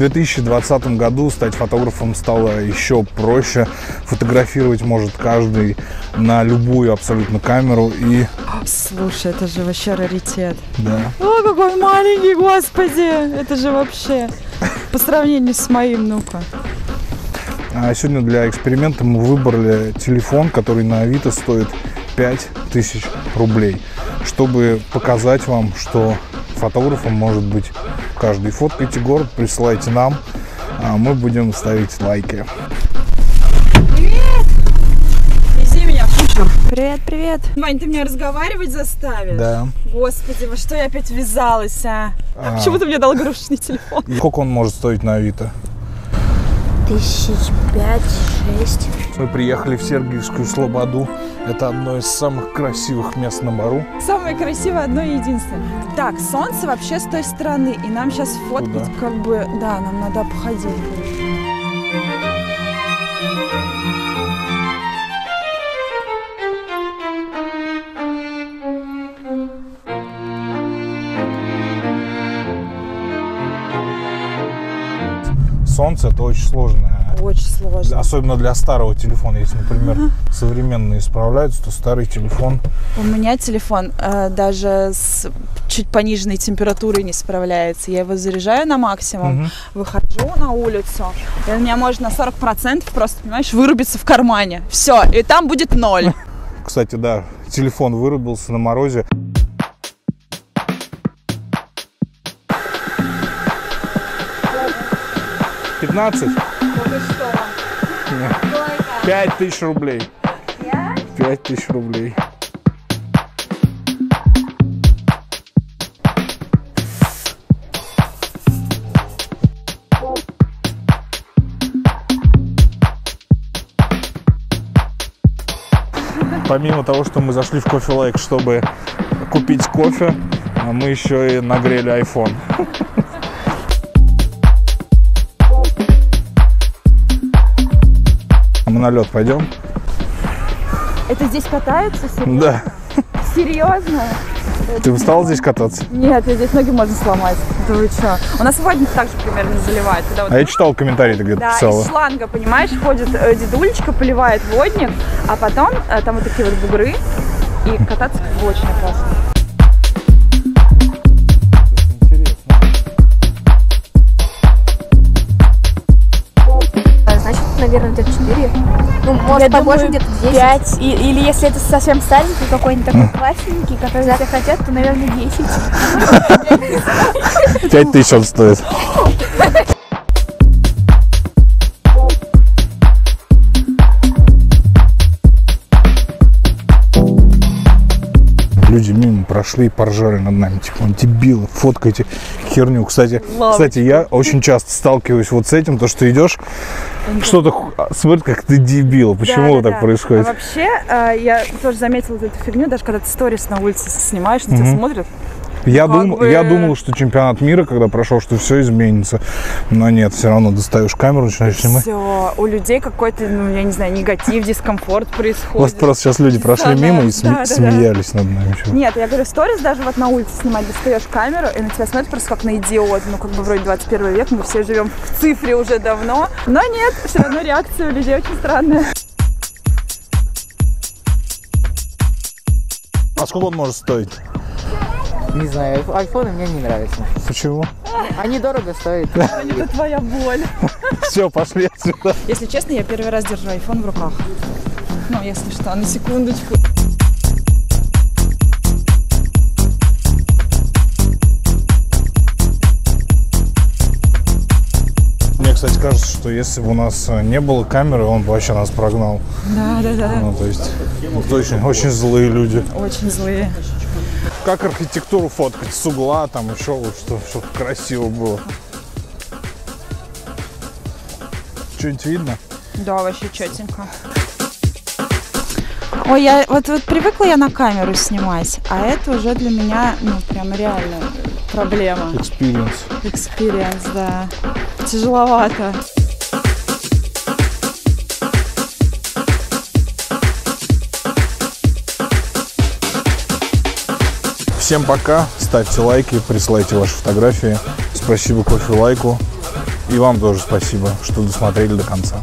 2020 году стать фотографом стало еще проще. Фотографировать может каждый на любую абсолютно камеру. И Слушай, это же вообще раритет. да, О, какой маленький, господи! Это же вообще по сравнению с моим, ну-ка. А сегодня для эксперимента мы выбрали телефон, который на Авито стоит 5000 рублей, чтобы показать вам, что фотографом может быть каждый. Фоткайте город, присылайте нам, а мы будем ставить лайки. Вези меня в кучу. Привет, привет. Вань, ты меня разговаривать заставишь? Да. Господи, во что я опять ввязалась, а? А. Почему ты мне дал игрушечный телефон? Сколько он может стоить на Авито? Тысяч пять-шесть. Мы приехали в Сергиевскую Слободу. Это одно из самых красивых мест на Бару. Самое красивое одно и единственное. Так, солнце вообще с той стороны, и нам сейчас фоткать Туда. как бы, да, нам надо походить. Солнце это очень сложное. Очень сложно. Особенно для старого телефона. Если, например, современные справляются, то старый телефон У меня телефон э, даже с чуть пониженной температурой не справляется. Я его заряжаю на максимум, Мгм. выхожу на улицу, и у меня может на 40% просто, понимаешь, вырубиться в кармане. Все, и там будет ноль. Кстати, да, телефон вырубился на морозе. Пятнадцать? Пять тысяч рублей. Пять тысяч рублей. Помимо того, что мы зашли в кофе лайк, чтобы купить кофе, мы еще и нагрели iPhone. А Мы на лед пойдем? Это здесь катаются? Серьезно? Да. Серьезно? Ты устал здесь кататься? Нет, я здесь ноги можно сломать. Да вы что? У нас водник так же примерно заливает. Когда вот А я читал комментарий, ты где-то Да, писала. из шланга, понимаешь, ходит э, дедулечка, поливает водник, а потом э, там вот такие вот бугры, и кататься как бы очень опасно. Наверное, где-то 4. Ну, может, Я побольше, где-то 10. 5. И- или если это совсем старенький какой-нибудь такой классненький, который все хотят, то, наверное, 10. Пять тысяч он стоит. Люди мимо прошли и поржали над нами. Типа, он дебилы, фоткайте херню. Кстати, кстати, я очень часто сталкиваюсь вот с этим, то, что идешь, что-то а, смотрит, как ты дебил. Почему Да, да, так да. происходит? А вообще, э, я тоже заметила эту фигню, даже когда ты сторис на улице снимаешь, на тебя смотрят. Я, Как дум- бы- я думал, что чемпионат мира, когда прошел, что все изменится. Но нет, все равно достаешь камеру, начинаешь снимать. Все, у людей какой-то, ну, я не знаю, негатив, дискомфорт У вас происходит. просто сейчас люди прошли Да, мимо да, и сме- да, да, да. смеялись над нами. чё. Нет, я говорю, сторис даже вот на улице снимать, достаешь камеру, и на тебя смотрят просто как на идиота. Ну, как бы вроде 21 век, мы все живем в цифре уже давно. Но нет, все равно реакция у людей очень странная. А сколько он может стоить? Не знаю, айфоны мне не нравятся. Почему? Они дорого стоят. Это твоя боль. Все, пошли отсюда. Если честно, я первый раз держу iPhone в руках. Ну, если что, на секундочку. Мне, кстати, кажется, что если бы у нас э, не было камеры, он бы вообще нас прогнал. Да, да, да. Ну, то есть, это очень, очень злые люди. Очень злые. Как архитектуру фоткать с угла, там еще вот, что, чтобы красиво было. Что-нибудь видно? Да, вообще четенько. Ой, я вот, вот привыкла я на камеру снимать, а это уже для меня, ну, прям реально проблема. Experience. Experience, да. Тяжеловато. Всем пока. Ставьте лайки, присылайте ваши фотографии. Спасибо кофе лайку. И вам тоже спасибо, что досмотрели до конца.